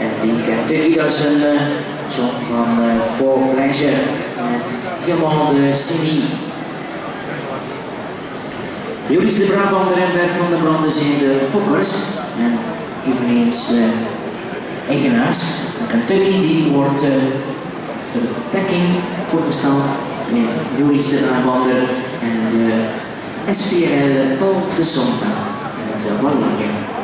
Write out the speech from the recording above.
En die Kentucky, dat is een eh, uh, song van eh, uh, For Pleasure met Diamant de Joris de Brabander en Bert van der Branden zijn de fokkers en eveneens eh, eigenaars. Kentucky die wordt uh, ter dekking voorgesteld. Joris de Brabander en de SPL van de Zondag. De Wallingen.